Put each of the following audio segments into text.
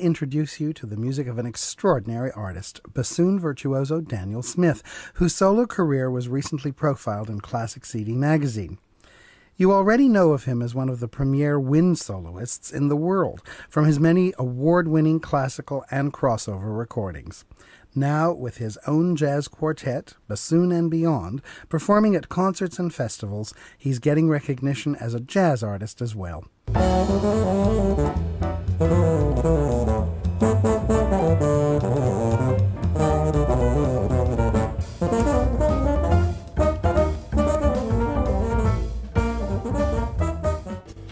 introduce you to the music of an extraordinary artist, bassoon virtuoso Daniel Smith, whose solo career was recently profiled in Classic CD magazine. You already know of him as one of the premier wind soloists in the world from his many award winning classical and crossover recordings. Now, with his own jazz quartet, Bassoon and Beyond, performing at concerts and festivals, he's getting recognition as a jazz artist as well.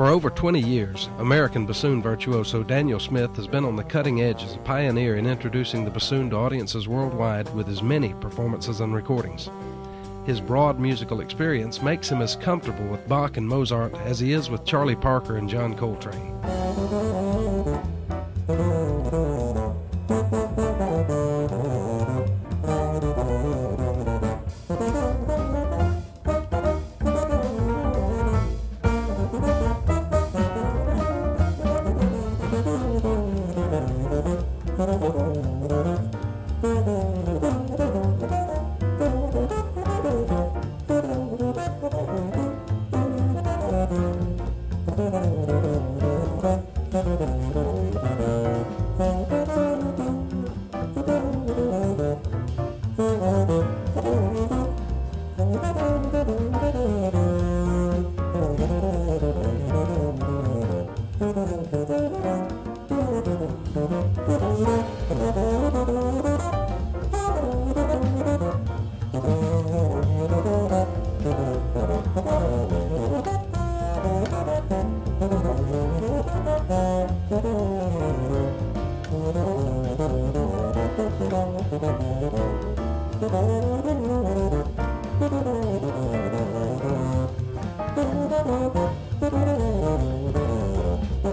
For over 20 years, American bassoon virtuoso Daniel Smith has been on the cutting edge as a pioneer in introducing the bassoon to audiences worldwide with his many performances and recordings. His broad musical experience makes him as comfortable with Bach and Mozart as he is with Charlie Parker and John Coltrane.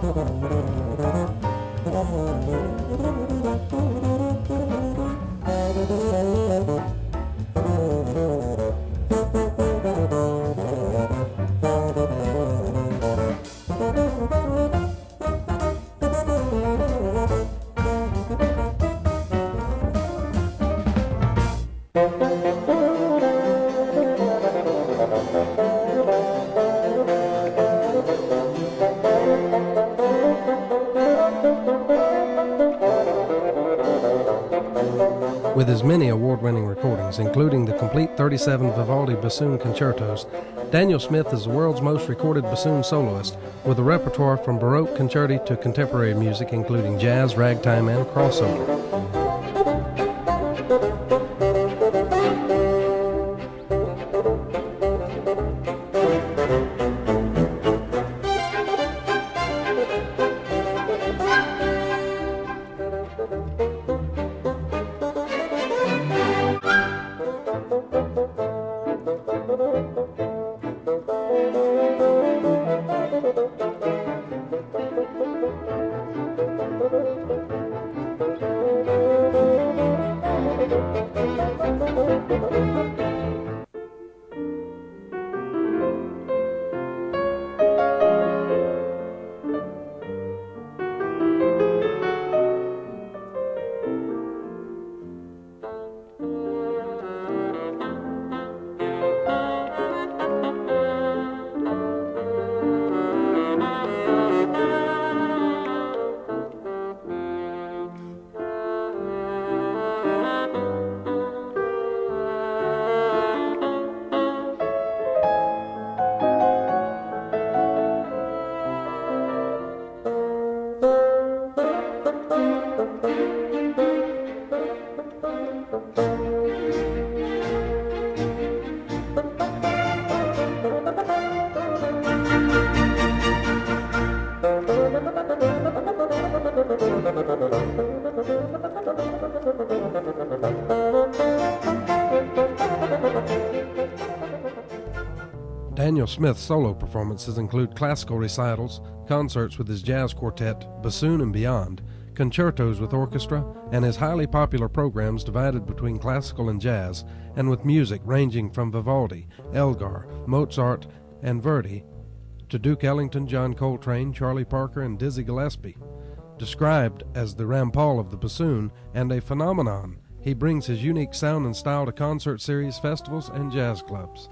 Thank you. With his many award winning recordings, including the complete 37 Vivaldi bassoon concertos, Daniel Smith is the world's most recorded bassoon soloist, with a repertoire from Baroque concerti to contemporary music, including jazz, ragtime, and crossover. Daniel Smith's solo performances include classical recitals, concerts with his jazz quartet, bassoon and beyond, concertos with orchestra, and his highly popular programs divided between classical and jazz, and with music ranging from Vivaldi, Elgar, Mozart, and Verdi to Duke Ellington, John Coltrane, Charlie Parker, and Dizzy Gillespie. Described as the Rampal of the bassoon and a phenomenon, he brings his unique sound and style to concert series, festivals, and jazz clubs.